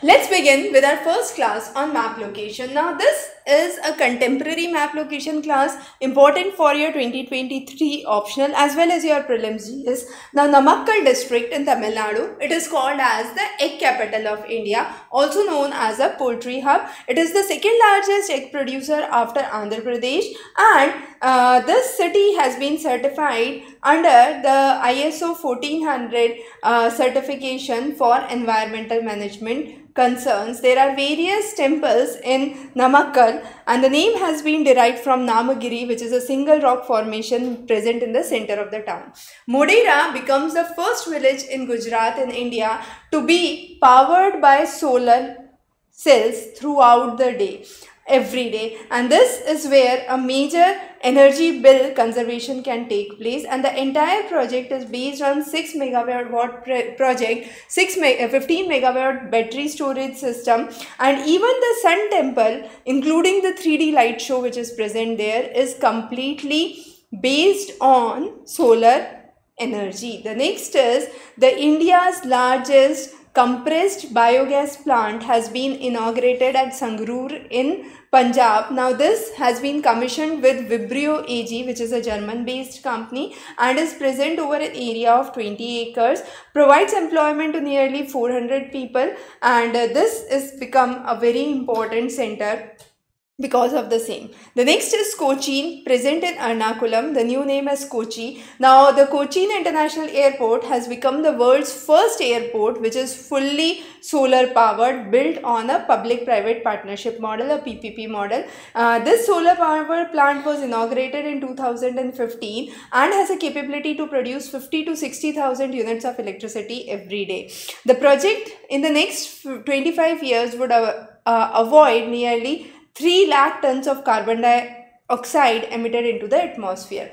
Let's begin with our first class on map location. Now, this is a contemporary map location class important for your 2023 optional as well as your prelims GS. Now, Namakkal district in Tamil Nadu, it is called as the egg capital of India, also known as a poultry hub. It is the second largest egg producer after Andhra Pradesh and uh, this city has been certified under the ISO 1400 uh, certification for environmental management concerns, there are various temples in Namakkal and the name has been derived from Namagiri which is a single rock formation present in the center of the town. Modhera becomes the first village in Gujarat in India to be powered by solar cells throughout the day every day. And this is where a major energy bill conservation can take place. And the entire project is based on 6 megawatt project 6 me uh, 15 megawatt battery storage system. And even the sun temple including the 3d light show which is present there is completely based on solar energy. The next is the india's largest compressed biogas plant has been inaugurated at Sangrur in Punjab. Now this has been commissioned with Verbio AG which is a German based company and is present over an area of 20 acres, provides employment to nearly 400 people and uh, this is become a very important center because of the same. The next is Cochin, present in Ernakulam. The new name is Kochi. Now, the Cochin International Airport has become the world's first airport which is fully solar powered, built on a public-private partnership model, a PPP model. Uh, this solar power plant was inaugurated in 2015 and has a capability to produce 50 to 60,000 units of electricity every day. The project in the next 25 years would uh, uh, avoid nearly 3 lakh tons of carbon dioxide emitted into the atmosphere.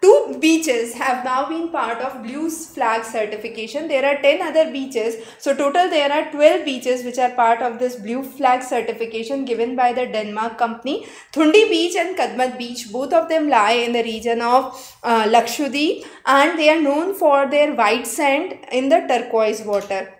Two beaches have now been part of Blue Flag certification. There are 10 other beaches. So total there are 12 beaches which are part of this Blue Flag certification given by the Denmark company. Thundi Beach and Kadmat Beach, both of them lie in the region of uh, Lakshadweep and they are known for their white sand in the turquoise water.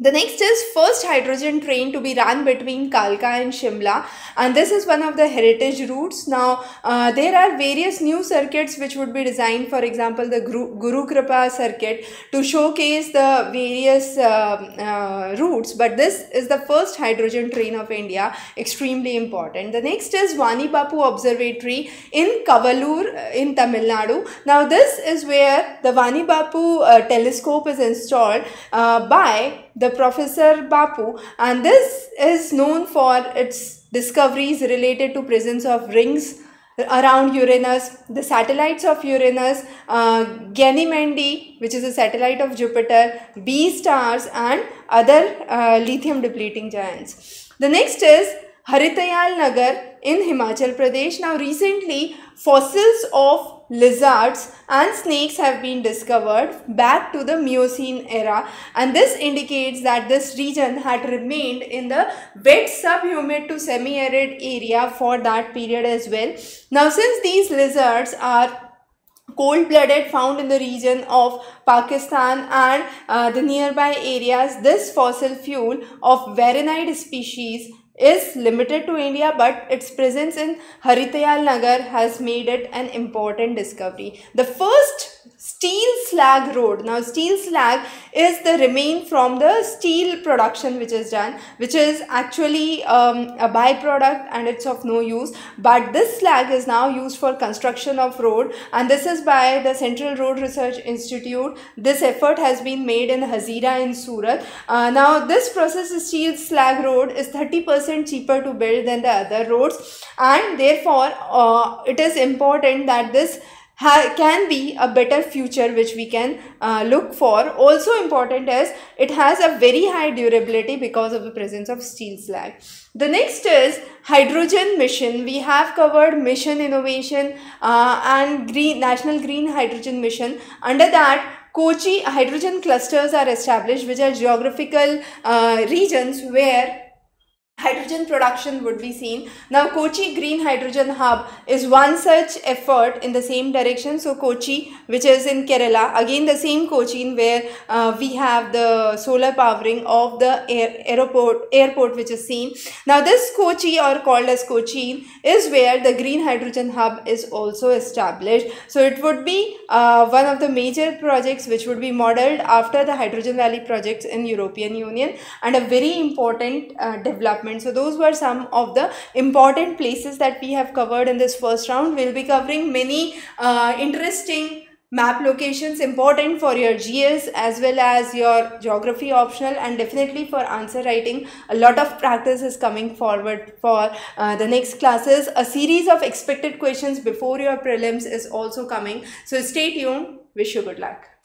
The next is first hydrogen train to be run between Kalka and Shimla and this is one of the heritage routes. Now uh, there are various new circuits which would be designed for example the Guru, Kripa circuit to showcase the various uh, uh, routes but this is the first hydrogen train of India extremely important. The next is Vainu Bappu Observatory in Kavalur uh, in Tamil Nadu. Now this is where the Vainu Bappu uh, telescope is installed uh, by the Professor Bappu and this is known for its discoveries related to presence of rings around Uranus, the satellites of Uranus, uh, Ganymede, which is a satellite of Jupiter, B stars and other uh, lithium depleting giants. The next is Haritalyangar in Himachal Pradesh. Now recently fossils of lizards and snakes have been discovered back to the Miocene era and this indicates that this region had remained in the wet subhumid to semi-arid area for that period as well. Now since these lizards are cold-blooded found in the region of Pakistan and uh, the nearby areas, this fossil fuel of varanid species is limited to India but its presence in Haritalyangar has made it an important discovery. The first steel slag road. Now steel slag is the remain from the steel production which is done which is actually um, a byproduct and it's of no use but this slag is now used for construction of road and this is by the Central Road Research Institute. This effort has been made in Hazira in Surat. Uh, now this process steel slag road is 30% cheaper to build than the other roads and therefore uh, it is important that this can be a better future which we can uh, look for. Also important is it has a very high durability because of the presence of steel slag. The next is hydrogen mission. We have covered mission innovation uh, and green national green hydrogen mission. Under that Kochi hydrogen clusters are established which are geographical uh, regions where hydrogen production would be seen. Now Kochi Green Hydrogen Hub is one such effort in the same direction. So Kochi which is in Kerala again the same Cochin where uh, we have the solar powering of the air, airport, airport which is seen. Now this Kochi or called as Cochin is where the Green Hydrogen Hub is also established. So it would be uh, one of the major projects which would be modeled after the Hydrogen Valley projects in European Union and a very important uh, development development. So those were some of the important places that we have covered in this first round. We'll be covering many uh, interesting map locations important for your GS as well as your geography optional and definitely for answer writing. A lot of practice is coming forward for uh, the next classes. A series of expected questions before your prelims is also coming. So stay tuned. Wish you good luck